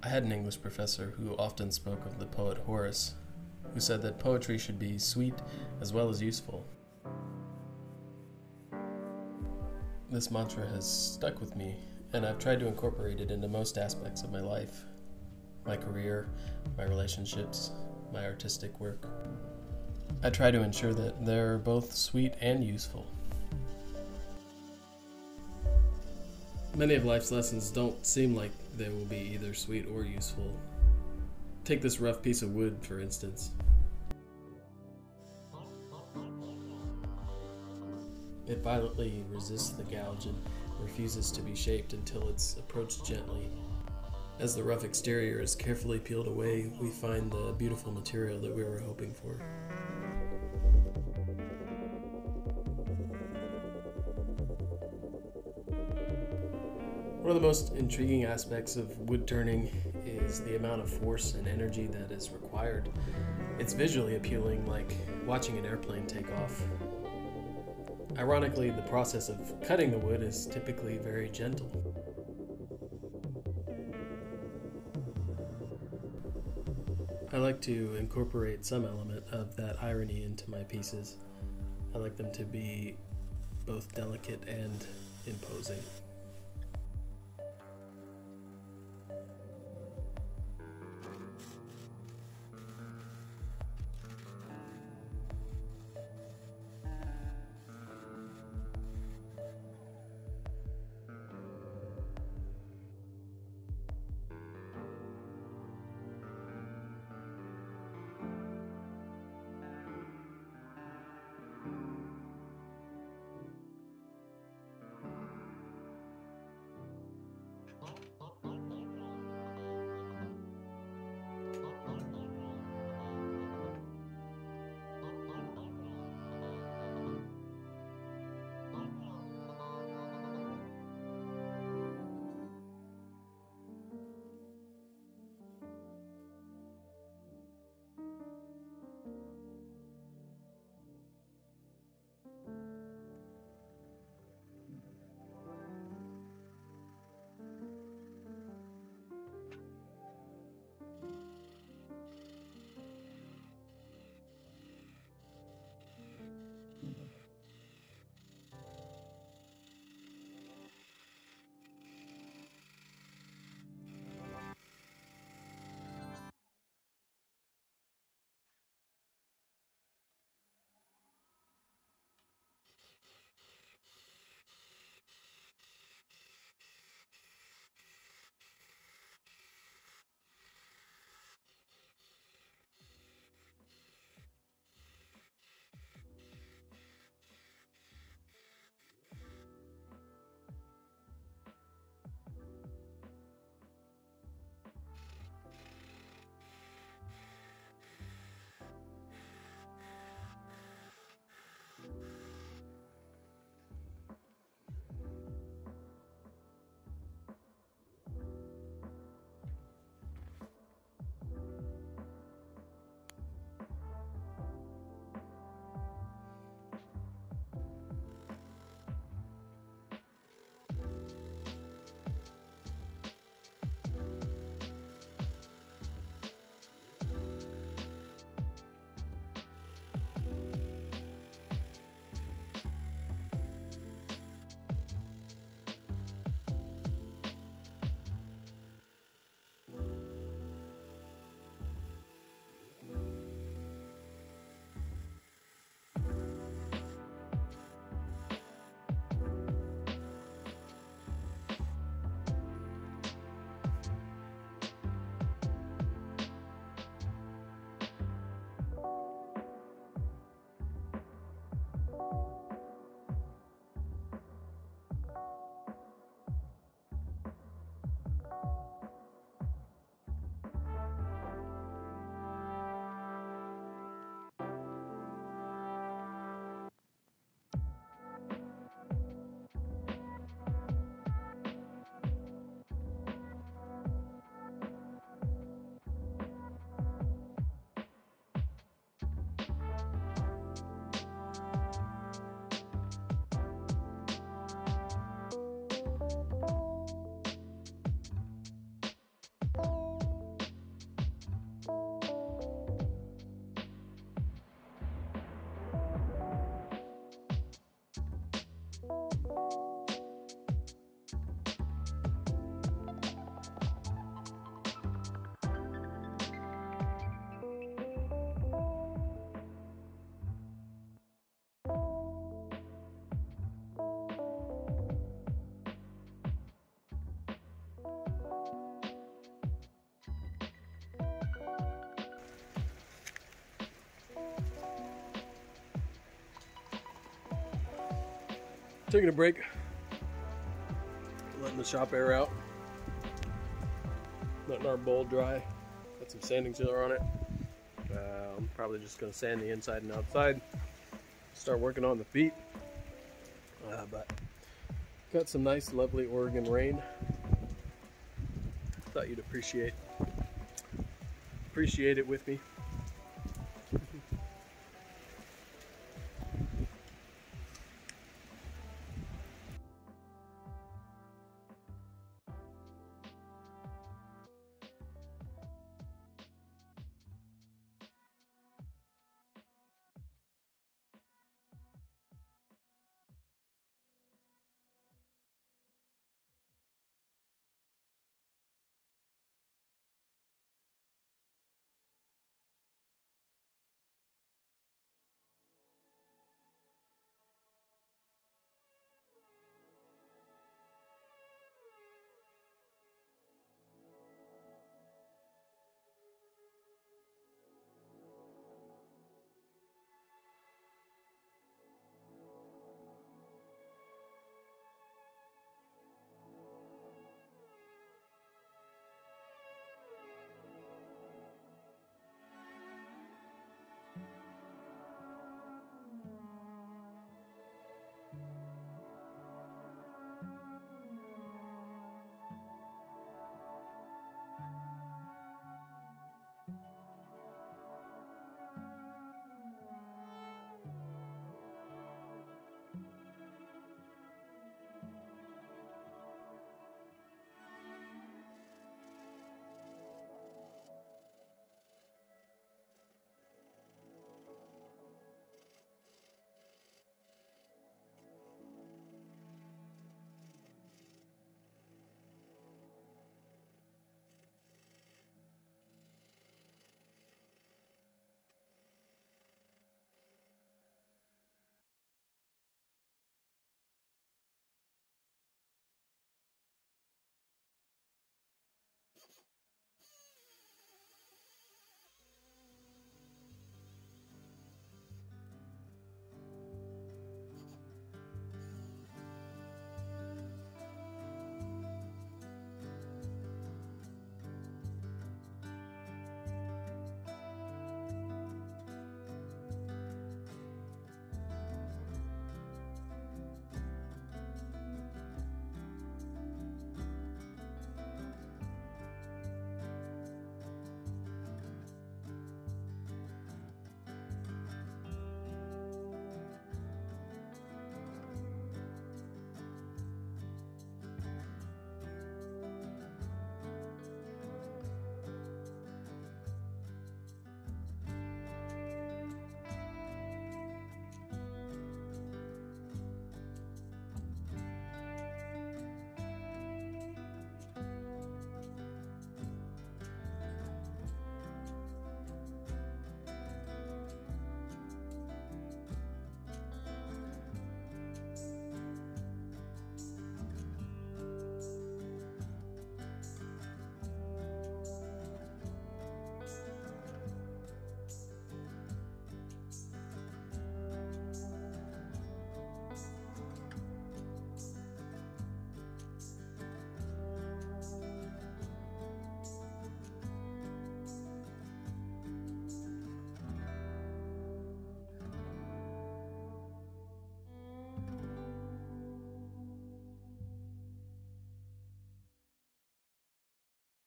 I had an English professor who often spoke of the poet Horace, who said that poetry should be sweet as well as useful. This mantra has stuck with me, and I've tried to incorporate it into most aspects of my life my career, my relationships, my artistic work. I try to ensure that they're both sweet and useful. Many of life's lessons don't seem like they will be either sweet or useful. Take this rough piece of wood, for instance. It violently resists the gouge and refuses to be shaped until it's approached gently. As the rough exterior is carefully peeled away, we find the beautiful material that we were hoping for. One of the most intriguing aspects of wood turning is the amount of force and energy that is required. It's visually appealing, like watching an airplane take off. Ironically, the process of cutting the wood is typically very gentle. I like to incorporate some element of that irony into my pieces. I like them to be both delicate and imposing. Taking a break, letting the shop air out, letting our bowl dry. Got some sanding sealer on it. Uh, I'm probably just to sand the inside and outside. Start working on the feet. Uh, but got some nice, lovely Oregon rain. Thought you'd appreciate appreciate it with me.